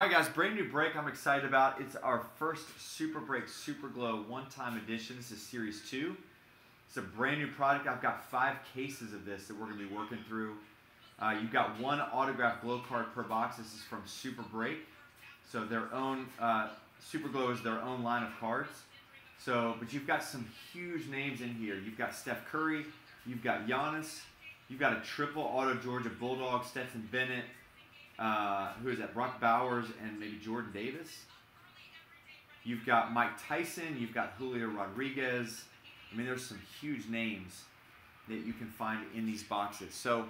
All right, guys, brand new break I'm excited about. It's our first Super Break Super Glow one-time edition. This is Series 2. It's a brand new product. I've got five cases of this that we're going to be working through. Uh, you've got one autographed glow card per box. This is from Super Break. So their own, uh, Super Glow is their own line of cards. So, but you've got some huge names in here. You've got Steph Curry, you've got Giannis, you've got a triple auto Georgia Bulldog, Stetson Bennett, uh, who is that? Brock Bowers and maybe Jordan Davis. You've got Mike Tyson. You've got Julio Rodriguez. I mean, there's some huge names that you can find in these boxes. So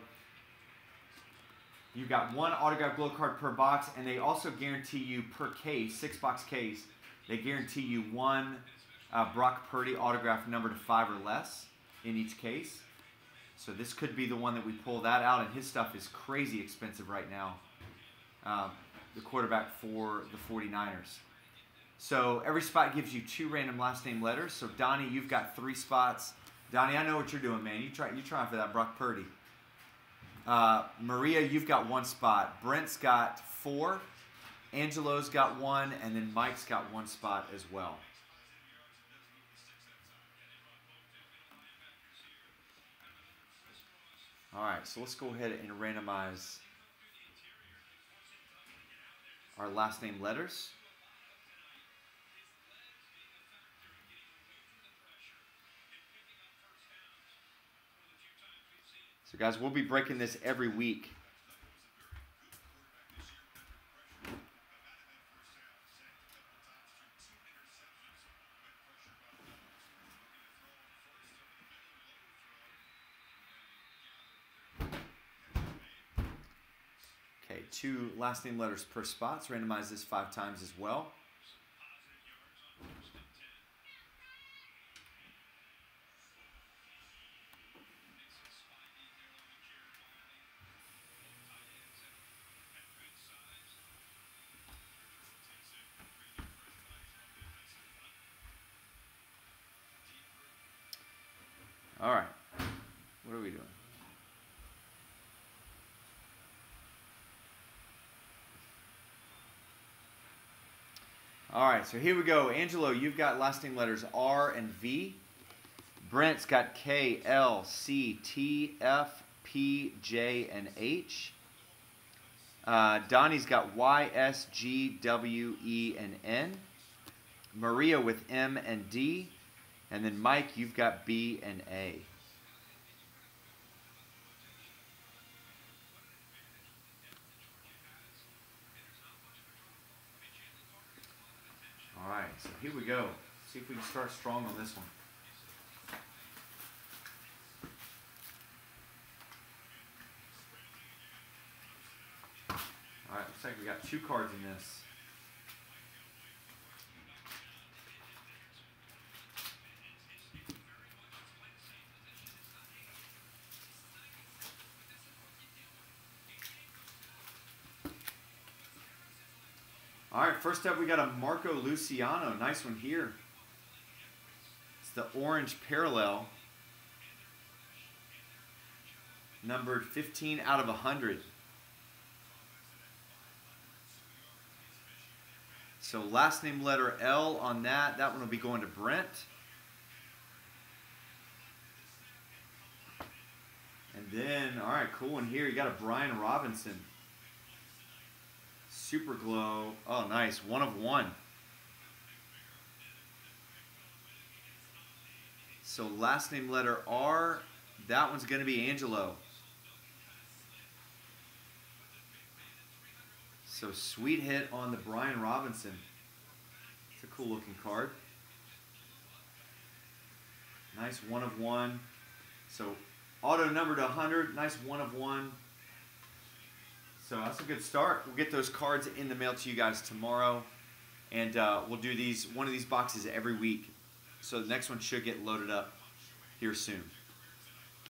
you've got one autograph glow card per box, and they also guarantee you per case, six box case, they guarantee you one uh, Brock Purdy autograph number to five or less in each case. So this could be the one that we pull that out, and his stuff is crazy expensive right now uh, the quarterback for the 49ers. So every spot gives you two random last name letters. So Donnie, you've got three spots. Donnie, I know what you're doing, man. You try, you're trying for that Brock Purdy. Uh, Maria, you've got one spot. Brent's got four. Angelo's got one, and then Mike's got one spot as well. All right, so let's go ahead and randomize our last name letters. So guys, we'll be breaking this every week. Two last name letters per spot. So randomize this five times as well. All right. What are we doing? All right, so here we go. Angelo, you've got last name letters R and V. Brent's got K, L, C, T, F, P, J, and H. Uh, Donnie's got Y, S, G, W, E, and N. Maria with M and D. And then Mike, you've got B and A. So here we go. See if we can start strong on this one. All right, looks like we got two cards in this. All right, first up we got a Marco Luciano. Nice one here. It's the orange parallel. Numbered 15 out of 100. So last name letter L on that. That one will be going to Brent. And then, all right, cool one here. You got a Brian Robinson. Super Glow. Oh, nice. One of one. So last name letter R. That one's going to be Angelo. So sweet hit on the Brian Robinson. It's a cool looking card. Nice one of one. So auto number to 100. Nice one of one. So that's a good start. We'll get those cards in the mail to you guys tomorrow. And uh, we'll do these one of these boxes every week. So the next one should get loaded up here soon.